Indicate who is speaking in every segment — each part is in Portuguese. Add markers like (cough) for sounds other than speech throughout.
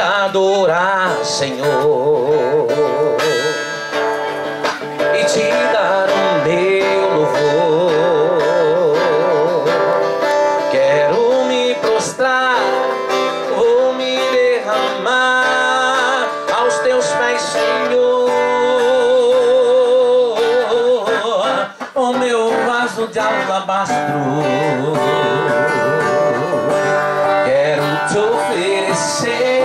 Speaker 1: te adorar, Senhor, e te dar o meu louvor. Quero me prostrar, vou me derramar aos teus pés, Senhor. O meu vaso de alabastro. Quero te oferecer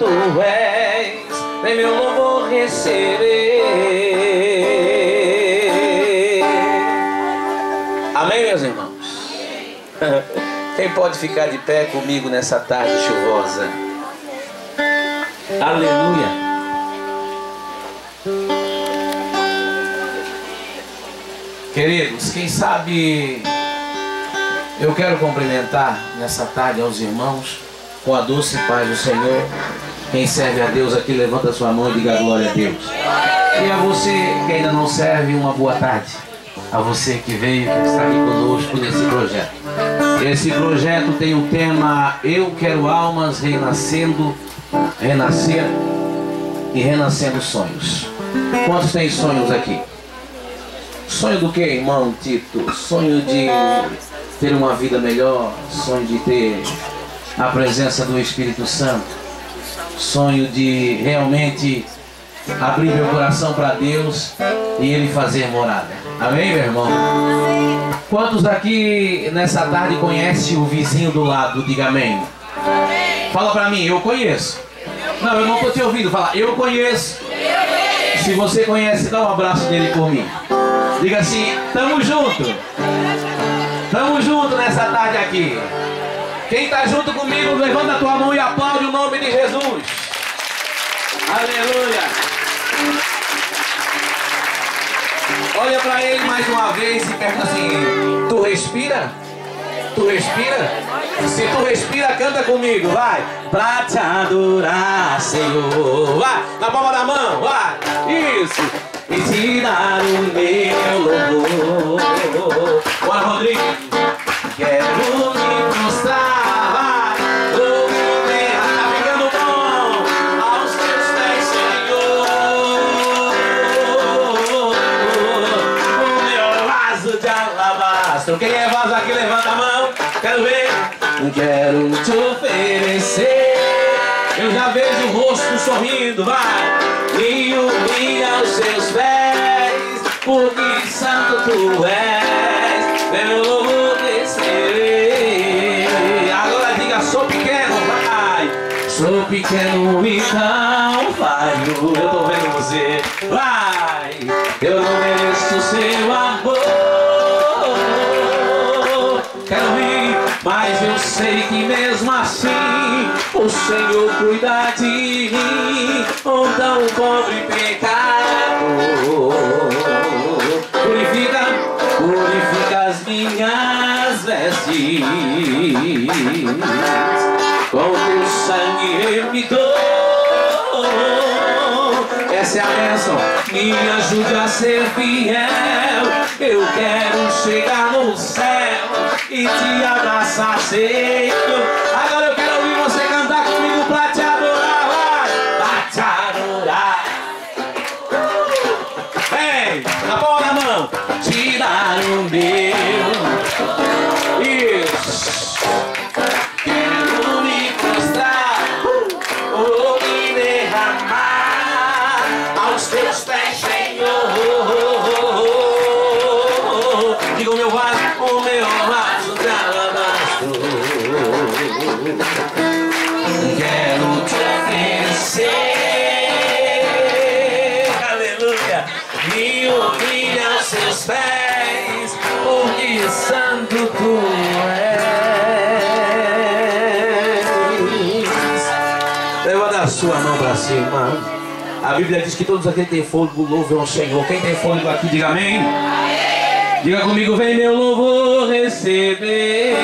Speaker 1: tu és, vem meu louvor receber. Amém, meus irmãos? (laughs) Quem pode ficar de pé comigo nessa tarde chuvosa? Aleluia. Queridos, quem sabe eu quero cumprimentar nessa tarde aos irmãos com a doce paz do Senhor. Quem serve a Deus aqui, levanta sua mão e diga glória a Deus. E a você que ainda não serve, uma boa tarde. A você que veio, que está aqui conosco nesse projeto. Esse projeto tem o tema Eu Quero Almas Renascendo, Renascer e Renascendo Sonhos. Quantos têm sonhos aqui? Sonho do que, irmão Tito? Sonho de ter uma vida melhor, sonho de ter a presença do Espírito Santo, sonho de realmente abrir meu coração para Deus e Ele fazer morada. Amém, meu irmão? Quantos aqui nessa tarde conhecem o vizinho do lado? Diga amém. Fala para mim, eu conheço. Não, eu não estou te ouvindo. Fala, eu conheço. Se você conhece, dá um abraço dele por mim. Diga assim, tamo junto. Tamo junto nessa tarde aqui. Quem tá junto comigo, levanta a tua mão e aplaude o nome de Jesus. Aleluia. Olha para ele mais uma vez e pergunta assim: Tu respira? Tu respira? Se tu respira, canta comigo, vai. Pra te adorar, Senhor. Vai, na palma da mão, vai. Isso. E te dar o meu louvor. Bora, Rodrigo. Alabastro. Quem é vaso aqui, levanta a mão. Quero ver. Quero te oferecer. Eu já vejo o rosto sorrindo, vai. E unir aos seus pés. Porque santo tu és. Meu louvor descerei. Agora diga, sou pequeno, vai. Sou pequeno, então vai. Eu tô vendo você. Vai. Eu não mereço seu amor. Sei que mesmo assim o Senhor cuida de mim. Onda um pobre pecado. Purifica, purifica as minhas vestes. É a bênção, me ajuda a ser fiel. Eu quero chegar no céu e te abraçar, Senhor. Diga o meu vaso, o meu vaso de alabastro. Quero te oferecer, aleluia, me unir aos seus pés, porque santo tu és. Levanta a sua mão para cima. A Bíblia diz que todos aqueles que têm fôlego louvam ao Senhor. Quem tem fôlego aqui, diga amém. Diga comigo, vem meu louvor receber.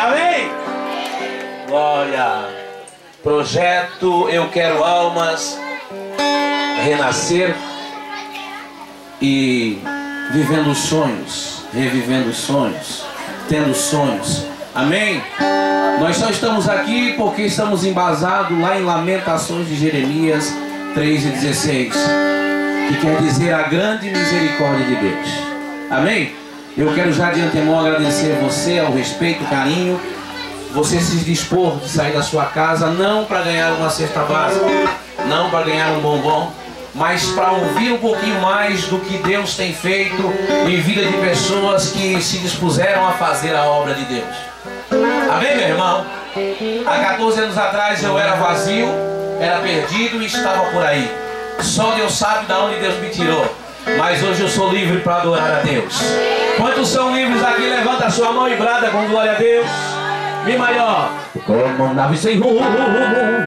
Speaker 1: Amém. Glória. Projeto Eu Quero Almas Renascer e vivendo os sonhos, revivendo os sonhos, tendo sonhos. Amém? Nós só estamos aqui porque estamos embasados lá em Lamentações de Jeremias 3 e 16, que quer dizer a grande misericórdia de Deus. Amém? Eu quero já de antemão agradecer você, ao respeito, carinho, você se dispor de sair da sua casa, não para ganhar uma cesta básica, não para ganhar um bombom, mas para ouvir um pouquinho mais do que Deus tem feito em vida de pessoas que se dispuseram a fazer a obra de Deus. Amém, meu irmão? Há 14 anos atrás eu era vazio, era perdido e estava por aí. Só Deus sabe de onde Deus me tirou. Mas hoje eu sou livre para adorar a Deus. Quantos são livres aqui? Levanta a sua mão e brada com glória a Deus. Mi maior. Comandava o Senhor.